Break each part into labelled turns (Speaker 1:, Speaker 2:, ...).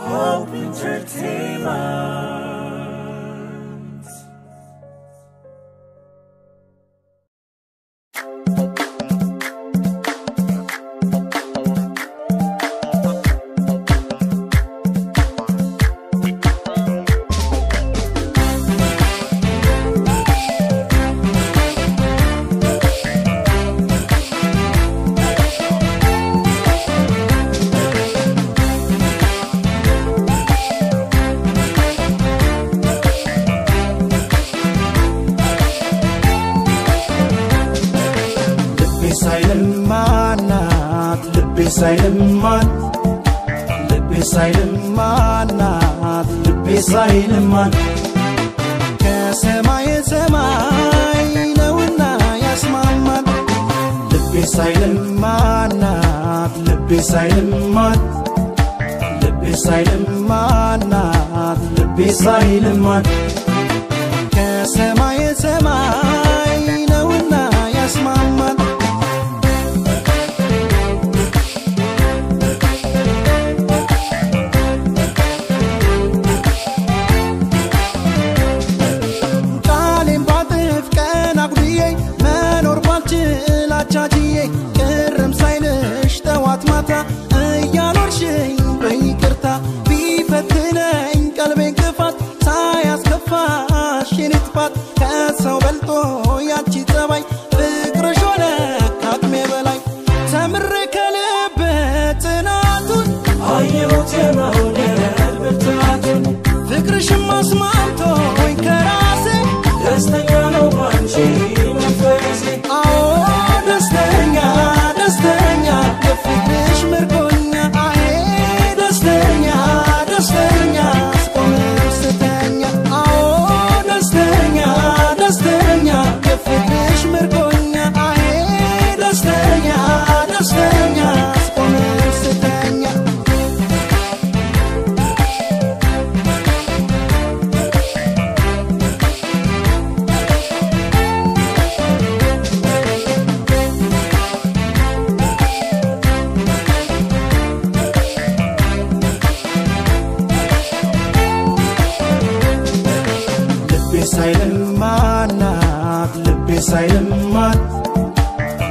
Speaker 1: Hope Entertainment.
Speaker 2: ሳይልማናት ልቤ ሳይልማን ልቤ ሳይልማናት ልቤ ሳይልማን ከሰማይ ሰማይ ነውና ያስማማል ልቤ ሳይልማናት ልቤ ሳይልማን ልቤ ሳይልማናት ልቤ ሳይልማን ከሰማይ ሰማይ ጠዋት ማታ እያኖርሽኝ በይቅርታ ቢፈትነኝ ቀልቤን ክፋት ሳያስከፋሽ የኔ ከሰው በልጦ ያንቺ ጸባይ ልቤ ሳይልማን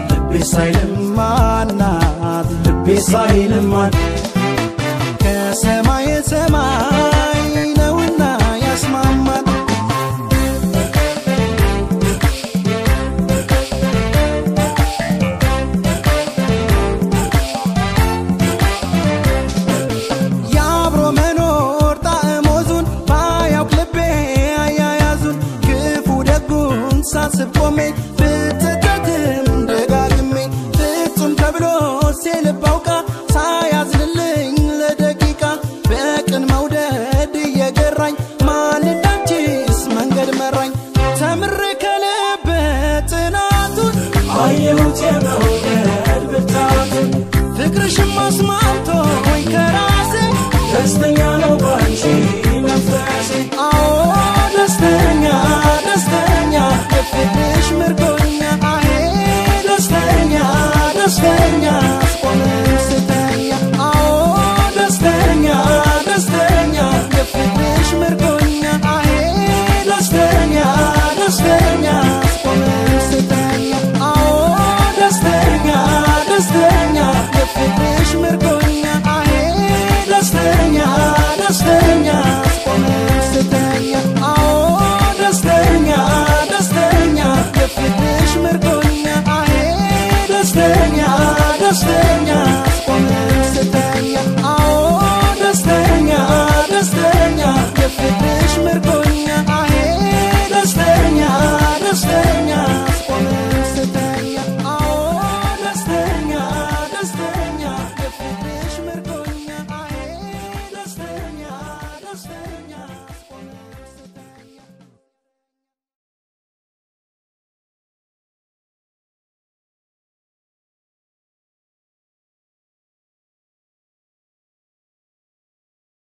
Speaker 2: ልቤ ሳይልማናት ልቤ ሳይልማን ከሰማይ ሰማይ ሳስብ ቆሜ ብትደግም ደጋግሜ ፍጹም ተብሎ ሴልብ አውቃ ሳያዝንልኝ ለደቂቃ በቅን መውደድ እየገራኝ ማን መንገድ መራኝ ተምር ከልብ ጥናቱን አየሁት የመሆ